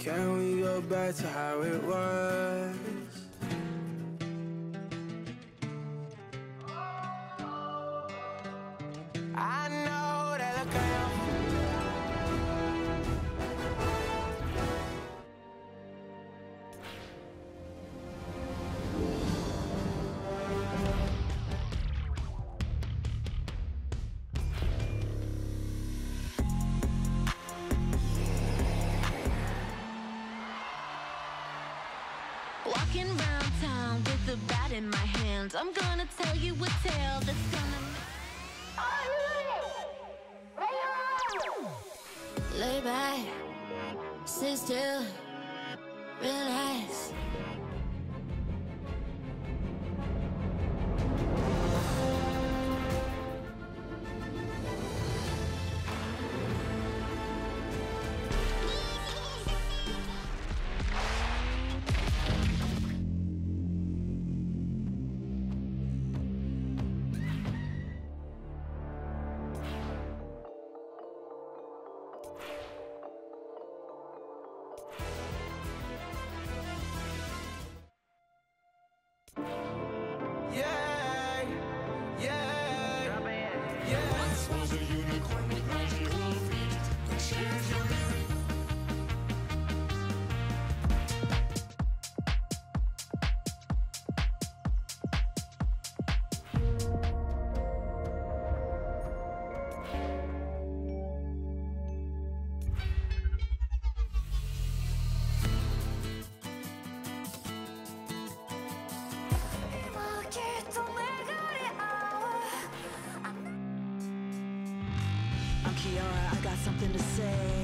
Can we go back to how it was? you Alright, I got something to say.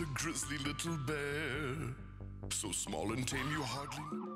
a grizzly little bear. So small and tame you hardly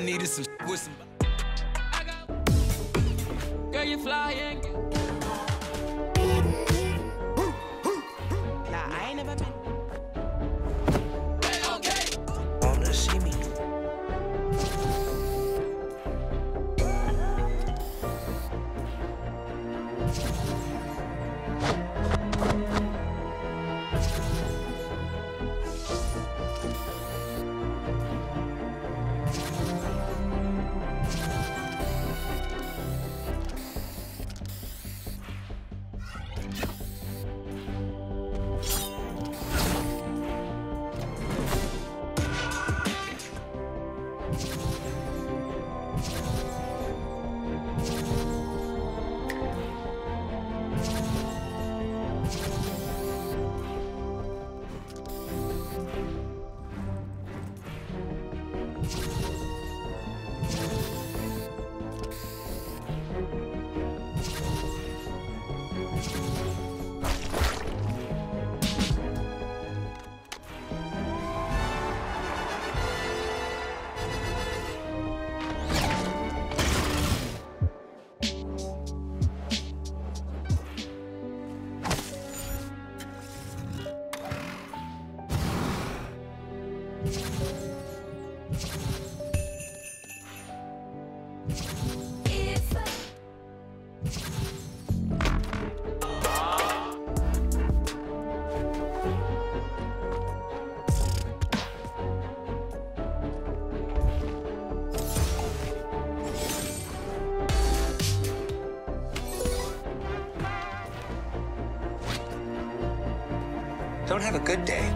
I needed some with some. girl, you flying. Have a good day.